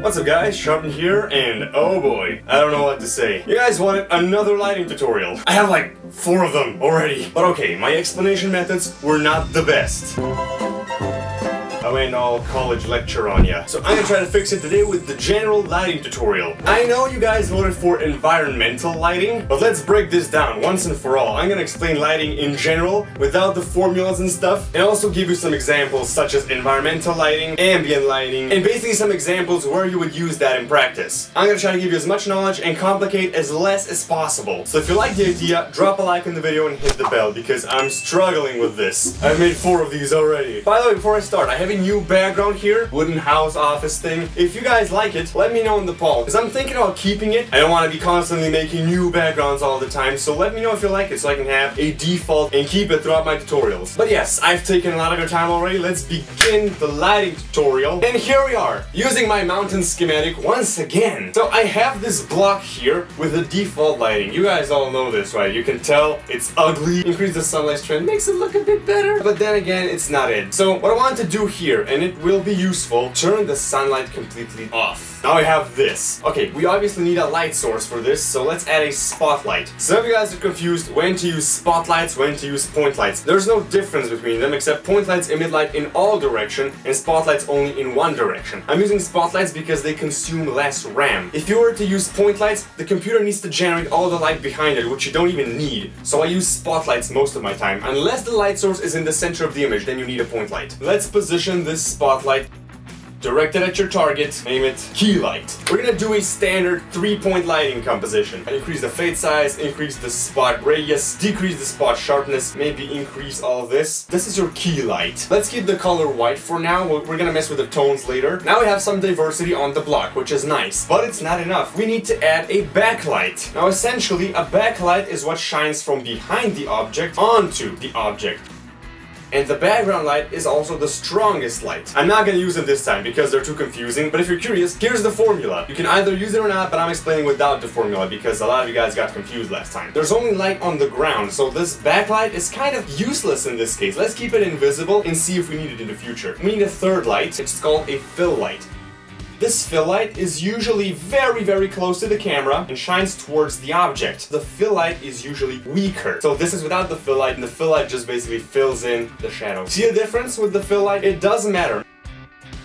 What's up guys, SharpWind here, and oh boy, I don't know what to say. You guys wanted another lighting tutorial. I have like four of them already. But okay, my explanation methods were not the best. Went all college lecture on ya. So I'm gonna try to fix it today with the general lighting tutorial. I know you guys voted for environmental lighting, but let's break this down once and for all. I'm gonna explain lighting in general without the formulas and stuff, and also give you some examples such as environmental lighting, ambient lighting, and basically some examples where you would use that in practice. I'm gonna try to give you as much knowledge and complicate as less as possible. So if you like the idea, drop a like on the video and hit the bell because I'm struggling with this. I've made four of these already. By the way, before I start, I have a new background here, wooden house office thing. If you guys like it, let me know in the poll, because I'm thinking about keeping it. I don't want to be constantly making new backgrounds all the time, so let me know if you like it so I can have a default and keep it throughout my tutorials. But yes, I've taken a lot of your time already. Let's begin the lighting tutorial. And here we are, using my mountain schematic once again. So I have this block here with the default lighting. You guys all know this, right? You can tell it's ugly. Increase the sunlight strength, makes it look a bit better. But then again, it's not it. So what I want to do here, and it will be useful, turn the sunlight completely off. Now I have this. Okay, we obviously need a light source for this, so let's add a spotlight. Some of you guys are confused when to use spotlights, when to use point lights. There's no difference between them except point lights emit light in all direction and spotlights only in one direction. I'm using spotlights because they consume less RAM. If you were to use point lights, the computer needs to generate all the light behind it, which you don't even need. So I use spotlights most of my time. Unless the light source is in the center of the image, then you need a point light. Let's position this spotlight directed at your target, name it key light. We're gonna do a standard three-point lighting composition. Increase the fade size, increase the spot radius, decrease the spot sharpness, maybe increase all this. This is your key light. Let's keep the color white for now. We're gonna mess with the tones later. Now we have some diversity on the block, which is nice, but it's not enough. We need to add a backlight. Now essentially, a backlight is what shines from behind the object onto the object. And the background light is also the strongest light. I'm not gonna use them this time because they're too confusing, but if you're curious, here's the formula. You can either use it or not, but I'm explaining without the formula because a lot of you guys got confused last time. There's only light on the ground, so this backlight is kind of useless in this case. Let's keep it invisible and see if we need it in the future. We need a third light, it's called a fill light. This fill light is usually very very close to the camera and shines towards the object. The fill light is usually weaker. So this is without the fill light and the fill light just basically fills in the shadow. See the difference with the fill light? It doesn't matter.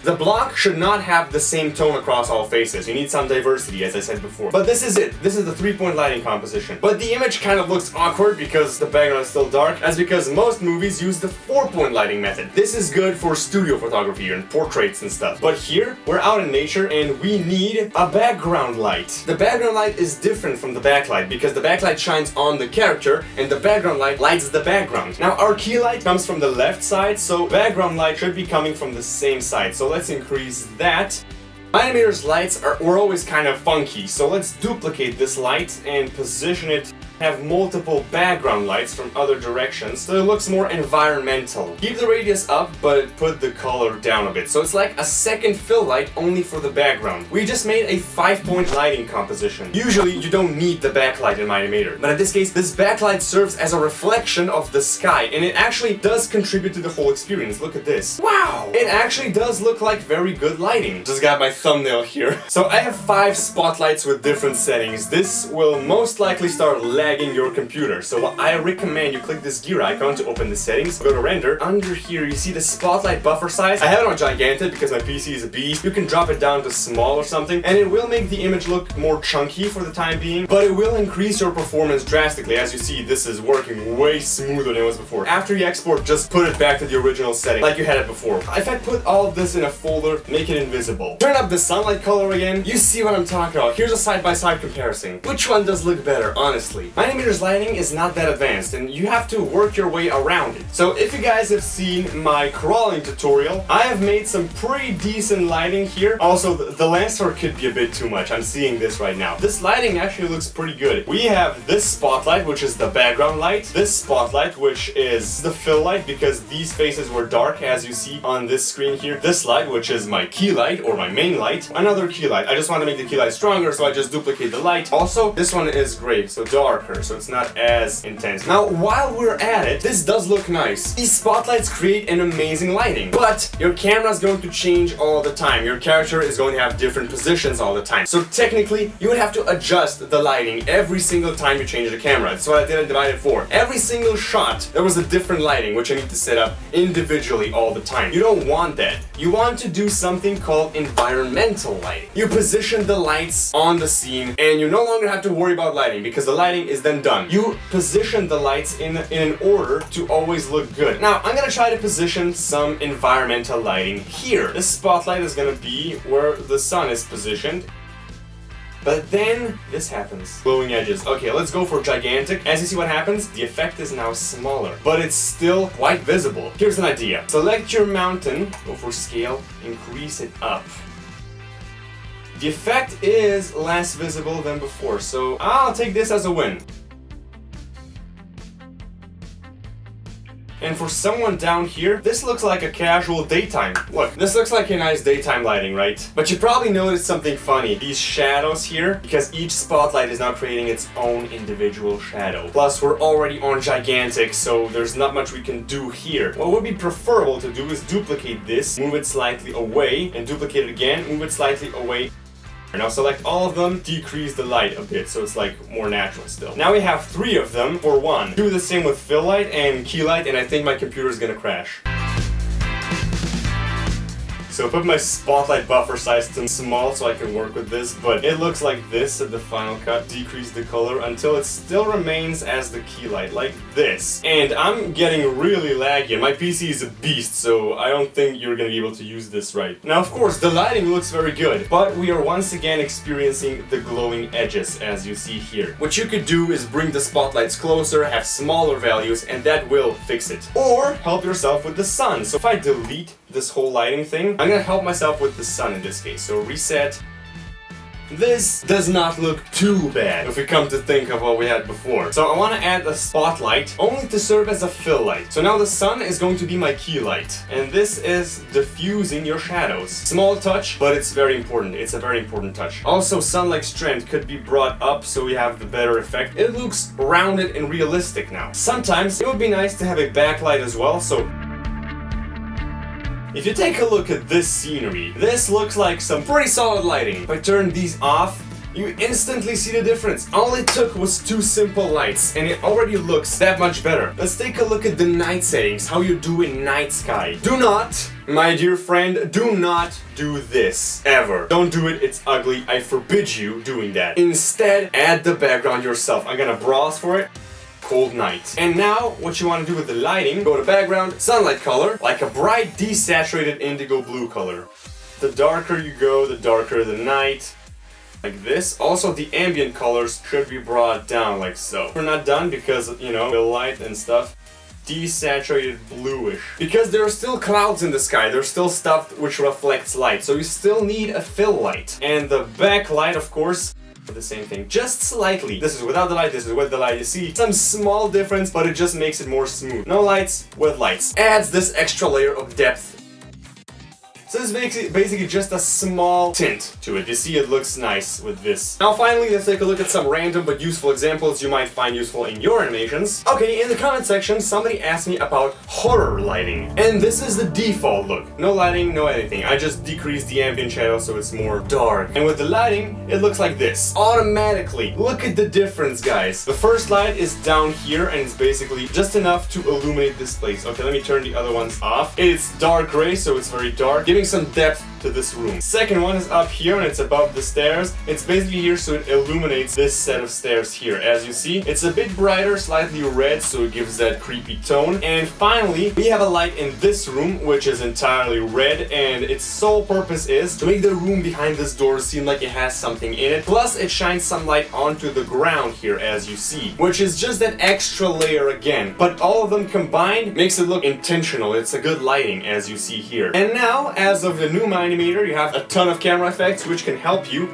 The block should not have the same tone across all faces. You need some diversity, as I said before. But this is it. This is the three-point lighting composition. But the image kind of looks awkward because the background is still dark. That's because most movies use the four-point lighting method. This is good for studio photography and portraits and stuff. But here, we're out in nature and we need a background light. The background light is different from the backlight because the backlight shines on the character and the background light lights the background. Now, our key light comes from the left side, so background light should be coming from the same side. So let's increase that. Animator's lights are, were always kind of funky, so let's duplicate this light and position it have multiple background lights from other directions, so it looks more environmental. Keep the radius up, but put the color down a bit. So it's like a second fill light only for the background. We just made a five-point lighting composition. Usually you don't need the backlight in Mine Imator, but in this case, this backlight serves as a reflection of the sky, and it actually does contribute to the whole experience. Look at this. Wow! It actually does look like very good lighting. Just got my thumbnail here. So I have five spotlights with different settings. This will most likely start lagging your computer. So I recommend you click this gear icon to open the settings, go to render. Under here, you see the spotlight buffer size. I have it on gigantic because my PC is a beast. You can drop it down to small or something, and it will make the image look more chunky for the time being, but it will increase your performance drastically. As you see, this is working way smoother than it was before. After you export, just put it back to the original setting, like you had it before. If I put all of this in a folder, make it invisible. Turn up the sunlight color again, you see what I'm talking about. Here's a side-by-side -side comparison. Which one does look better, honestly? Mine Imator's lighting is not that advanced, and you have to work your way around it. So if you guys have seen my crawling tutorial, I have made some pretty decent lighting here. Also, the, the lens dirt could be a bit too much. I'm seeing this right now. This lighting actually looks pretty good. We have this spotlight, which is the background light. This spotlight, which is the fill light, because these faces were dark, as you see on this screen here. This light, which is my key light, or my main light. Another key light. I just want to make the key light stronger, so I just duplicate the light. Also, this one is gray, so dark. Darker, so it's not as intense. Now, while we're at it, this does look nice. These spotlights create an amazing lighting, but your camera is going to change all the time. Your character is going to have different positions all the time. So technically, you would have to adjust the lighting every single time you change the camera. That's what I did in Divided 4. Every single shot, there was a different lighting, which I need to set up individually all the time. You don't want that. You want to do something called environmental lighting. You position the lights on the scene, and you no longer have to worry about lighting, because the lighting is then done. You position the lights in, in an order to always look good. Now, I'm gonna try to position some environmental lighting here. This spotlight is gonna be where the sun is positioned. But then this happens. Glowing edges. Okay, let's go for gigantic. As you see what happens, the effect is now smaller, but it's still quite visible. Here's an idea. Select your mountain, go for scale, increase it up. The effect is less visible than before, so I'll take this as a win. And for someone down here, this looks like a casual daytime. Look, this looks like a nice daytime lighting, right? But you probably noticed something funny. These shadows here, because each spotlight is now creating its own individual shadow. Plus, we're already on gigantic, so there's not much we can do here. What would be preferable to do is duplicate this, move it slightly away, and duplicate it again, move it slightly away, now select all of them, decrease the light a bit so it's like more natural still. Now we have three of them for one. Do the same with fill light and key light and I think my computer is gonna crash. So I put my spotlight buffer size to small so I can work with this, but it looks like this at the final cut. Decrease the color until it still remains as the key light, like this. And I'm getting really laggy. My PC is a beast, so I don't think you're gonna be able to use this right. Now, of course, the lighting looks very good, but we are once again experiencing the glowing edges, as you see here. What you could do is bring the spotlights closer, have smaller values, and that will fix it. Or help yourself with the sun. So if I delete this whole lighting thing, I'm gonna help myself with the sun in this case. So reset. This does not look too bad if we come to think of what we had before. So I want to add a spotlight only to serve as a fill light. So now the sun is going to be my key light and this is diffusing your shadows. Small touch, but it's very important. It's a very important touch. Also sunlight strength could be brought up so we have the better effect. It looks rounded and realistic now. Sometimes it would be nice to have a backlight as well so if you take a look at this scenery, this looks like some pretty solid lighting. If I turn these off, you instantly see the difference. All it took was two simple lights and it already looks that much better. Let's take a look at the night settings, how you do in night sky. Do not, my dear friend, do not do this, ever. Don't do it, it's ugly. I forbid you doing that. Instead, add the background yourself. I'm gonna browse for it cold night. And now, what you want to do with the lighting, go to background, sunlight color, like a bright desaturated indigo blue color. The darker you go, the darker the night, like this. Also, the ambient colors should be brought down like so. We're not done because, you know, the light and stuff desaturated bluish. Because there are still clouds in the sky, there's still stuff which reflects light, so you still need a fill light. And the backlight, of course, the same thing, just slightly. This is without the light, this is with the light. You see some small difference, but it just makes it more smooth. No lights, with lights. Adds this extra layer of depth so this makes it basically just a small tint to it. You see it looks nice with this. Now finally, let's take a look at some random but useful examples you might find useful in your animations. Okay, in the comment section, somebody asked me about horror lighting. And this is the default look. No lighting, no anything. I just decreased the ambient shadow so it's more dark. And with the lighting, it looks like this. Automatically. Look at the difference, guys. The first light is down here and it's basically just enough to illuminate this place. Okay, let me turn the other ones off. It's dark gray, so it's very dark, giving some depth to this room. Second one is up here and it's above the stairs. It's basically here so it illuminates this set of stairs here. As you see, it's a bit brighter, slightly red, so it gives that creepy tone. And finally, we have a light in this room, which is entirely red, and its sole purpose is to make the room behind this door seem like it has something in it. Plus, it shines some light onto the ground here, as you see, which is just that extra layer again. But all of them combined makes it look intentional. It's a good lighting, as you see here. And now, as of the new Mine Imator, you have a ton of camera effects which can help you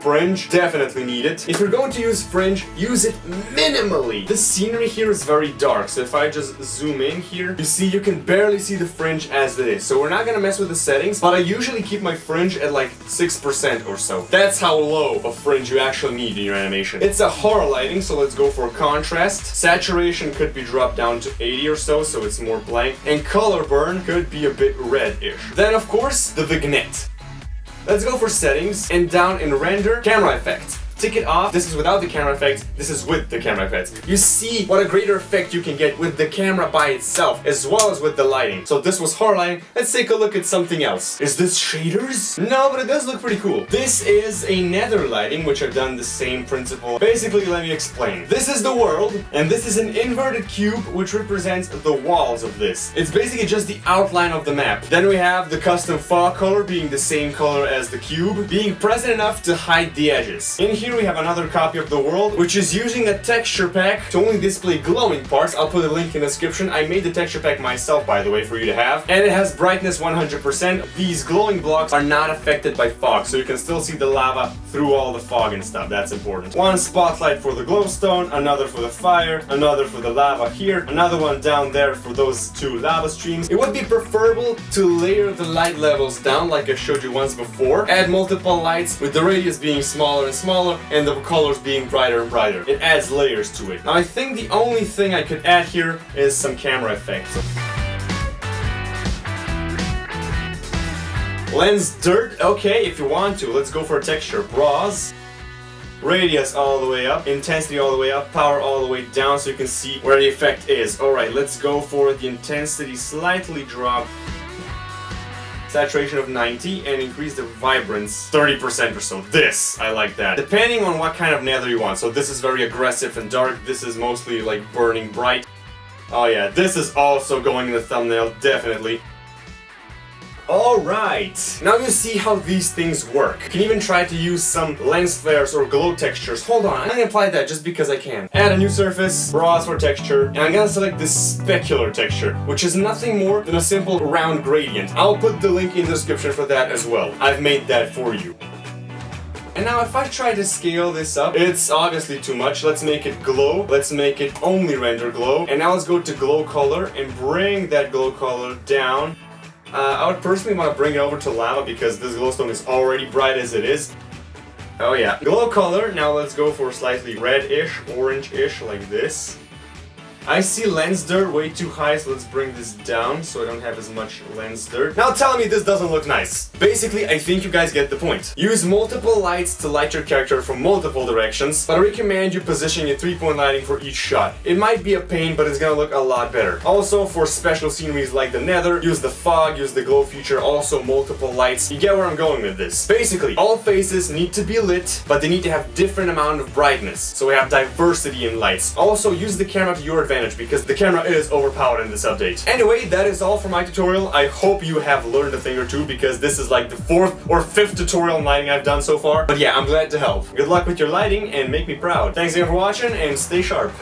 fringe, definitely need it. If you're going to use fringe, use it minimally. The scenery here is very dark, so if I just zoom in here, you see you can barely see the fringe as it is. So we're not gonna mess with the settings, but I usually keep my fringe at like 6% or so. That's how low of fringe you actually need in your animation. It's a horror lighting, so let's go for contrast. Saturation could be dropped down to 80 or so, so it's more blank. And color burn could be a bit red-ish. Then of course, the vignette. Let's go for settings and down in render, camera effects. Tick it off. This is without the camera effects. This is with the camera effects. You see what a greater effect you can get with the camera by itself, as well as with the lighting. So this was horror lighting. Let's take a look at something else. Is this shaders? No, but it does look pretty cool. This is a nether lighting, which I've done the same principle. Basically, let me explain. This is the world, and this is an inverted cube, which represents the walls of this. It's basically just the outline of the map. Then we have the custom fog color being the same color as the cube, being present enough to hide the edges. In here, here we have another copy of the world, which is using a texture pack to only display glowing parts. I'll put a link in the description. I made the texture pack myself, by the way, for you to have. And it has brightness 100%. These glowing blocks are not affected by fog, so you can still see the lava through all the fog and stuff. That's important. One spotlight for the glowstone, another for the fire, another for the lava here, another one down there for those two lava streams. It would be preferable to layer the light levels down like I showed you once before. Add multiple lights with the radius being smaller and smaller and the colors being brighter and brighter. It adds layers to it. Now I think the only thing I could add here is some camera effects. Lens dirt, okay, if you want to, let's go for a texture. Bras, radius all the way up, intensity all the way up, power all the way down so you can see where the effect is. Alright, let's go for the intensity slightly drop saturation of 90 and increase the vibrance 30% or so. This, I like that. Depending on what kind of nether you want. So this is very aggressive and dark. This is mostly like burning bright. Oh yeah, this is also going in the thumbnail, definitely. Alright, now you see how these things work. You can even try to use some lens flares or glow textures. Hold on, I'm gonna apply that just because I can. Add a new surface, browse for texture, and I'm gonna select this specular texture, which is nothing more than a simple round gradient. I'll put the link in the description for that as well. I've made that for you. And now if I try to scale this up, it's obviously too much. Let's make it glow. Let's make it only render glow. And now let's go to glow color and bring that glow color down uh, I would personally want to bring it over to lava because this glowstone is already bright as it is. Oh yeah. Glow color, now let's go for slightly red-ish, orange-ish like this. I see lens dirt way too high, so let's bring this down so I don't have as much lens dirt. Now tell me this doesn't look nice. Basically, I think you guys get the point. Use multiple lights to light your character from multiple directions, but I recommend you position your three-point lighting for each shot. It might be a pain, but it's gonna look a lot better. Also, for special sceneries like the nether, use the fog, use the glow feature, also multiple lights. You get where I'm going with this. Basically, all faces need to be lit, but they need to have different amount of brightness, so we have diversity in lights. Also, use the camera to your advantage advantage because the camera is overpowered in this update. Anyway, that is all for my tutorial. I hope you have learned a thing or two because this is like the fourth or fifth tutorial on lighting I've done so far. But yeah, I'm glad to help. Good luck with your lighting and make me proud. Thanks again for watching and stay sharp.